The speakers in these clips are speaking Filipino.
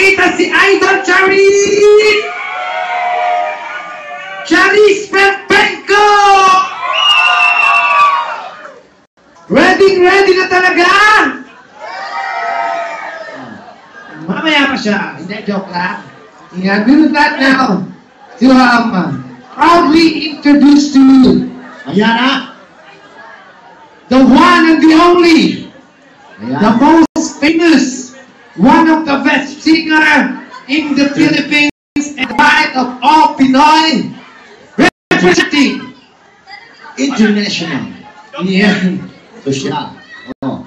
ipapakita si Idol Charis! Charis Pepenko! Ready, ready na talaga! Mamaya pa siya. Hindi, joke lang. Yeah, would like now to um, proudly introduce to you Ayan na. the one and the only, Ayan. the most famous, one of the best in the Philippines and right of all Pinoy, representing. International. Yeah. Social. Oh.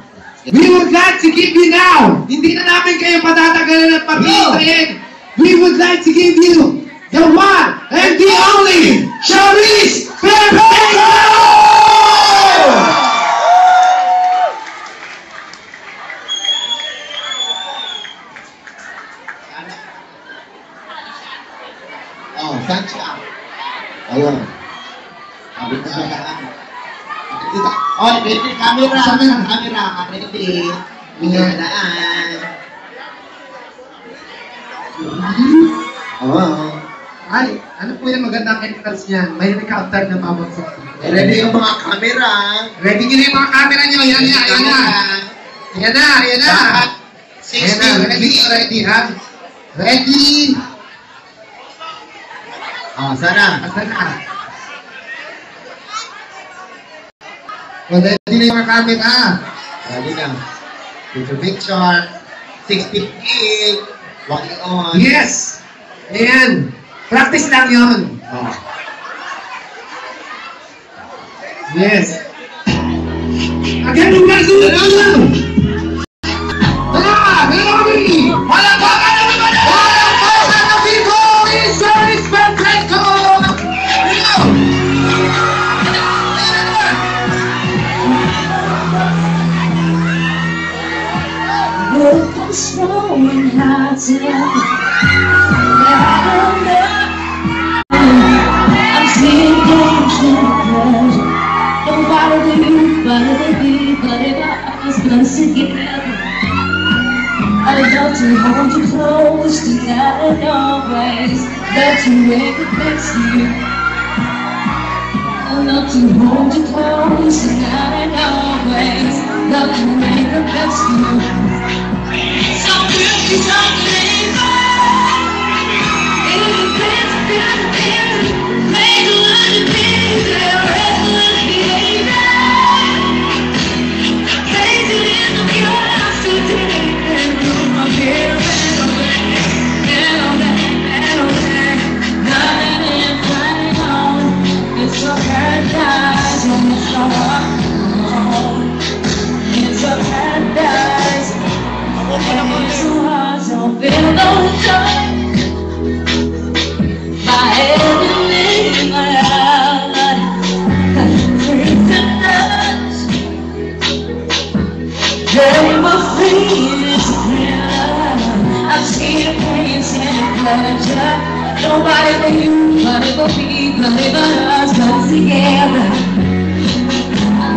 We would like to give you now, hindi na namin kayo patatagalan at pag-iintayin. We would like to give you the one Daan. Kita. Oh, ready camera. Camera. Ready. Tingnan daan. Oh. Ay, ano po yung magandang entrance niyan? May recounter na mabagsak. Ready yung mga camera. Ready nyo na yung mga camera nyo. Yan, yan, yan na. Yan na, yan na. Dapat Yan na, 16 ready, ready, ha? Ready. Oh, sana. Asan na? O, ready na yung mga camera. Ready na. Picture picture. 60 gig. On. Yes! Ayan. Practice lang yun. Oh. Yes. Again, yung what's wrong with my time? I'm Don't bother you, bother me, but our eyes blends together. I love to hold you close tonight and always. Let you make it next to you. I love to hold you close tonight and always. Let to make a next Yeah. Nobody but you, nobody but me, but us, but together.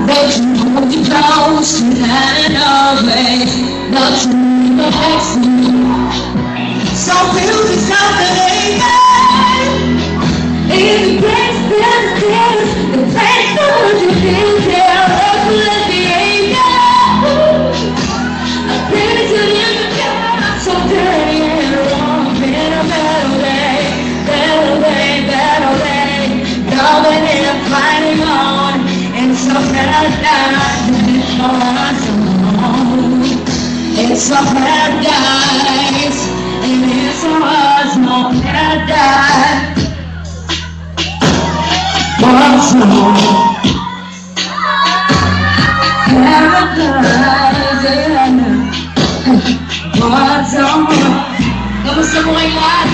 But you hold me close tonight and always. Not to me, but next to. So music's not the It's a paradise, and it's a no paradise. My Paradise. What's on? Vamos a bailar.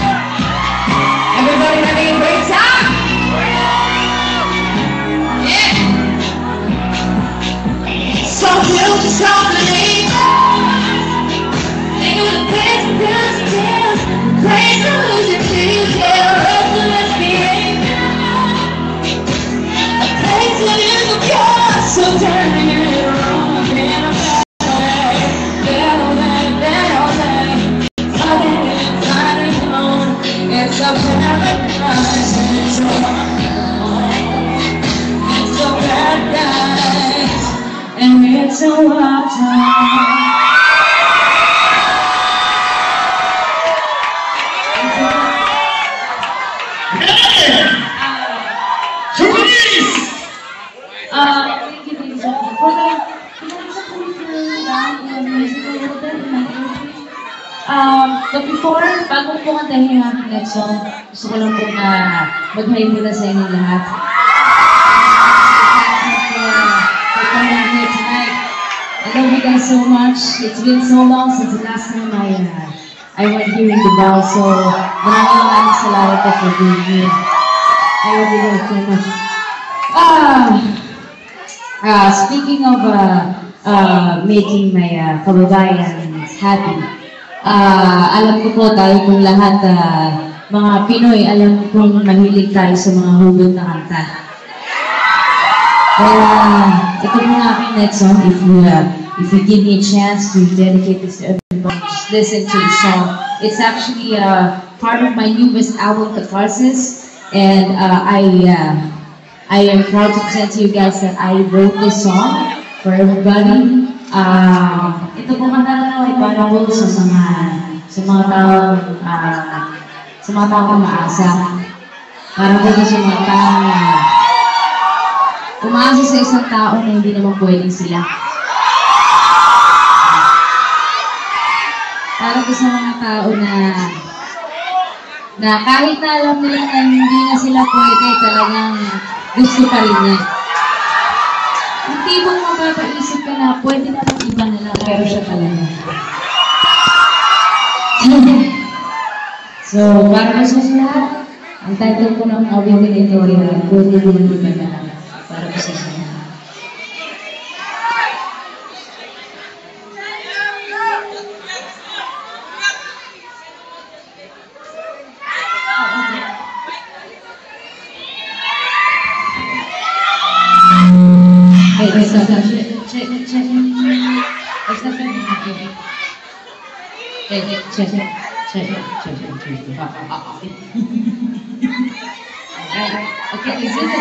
Everybody ready? tawata Um, but before, bago po kantahin yung aking next song, gusto ko lang po na mag-hi muna sa inyo lahat. Love you guys so much. It's been so long since the last time I uh, I went here in Davao. So, maraming maraming salamat po for being here. I love you guys so much. Ah, ah, speaking of uh, uh, making my uh, kababayan happy, ah, alam ko po tayo kung lahat ah, mga Pinoy, alam ko pong mahilig tayo sa mga hugot na kanta. Kaya, ito po nga aking next song. If you, uh, if you give me a chance to dedicate this to everyone, just listen to the song. It's actually uh, part of my newest album, Catharsis. And uh, I, uh, I am proud to present to you guys that I wrote this song for everybody. Uh, ito po kanta na ay para po sa mga, sa mga taong, uh, sa mga taong umaasa. Para po sa mga taong uh, umaasa sa isang tao na hindi naman pwedeng sila. Para sa mga tao na na kahit na alam nila na hindi na sila pwede, talagang gusto pa rin niya. Yung tipong mapapaisip ka na pwede na lang iba na pero siya talaga. so, para sa lahat, ang title ko ng awitin ito ay Pwede lang iba na. Para sa eh saya oke di sini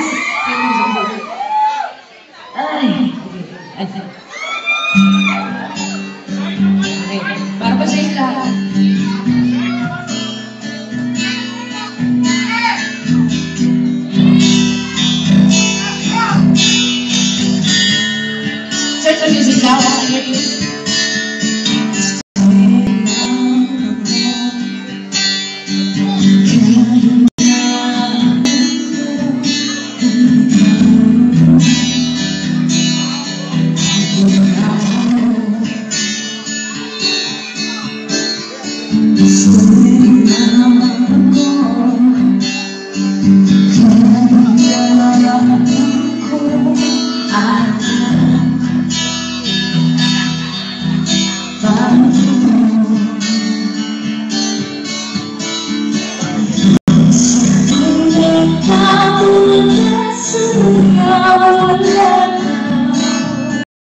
Obrigada.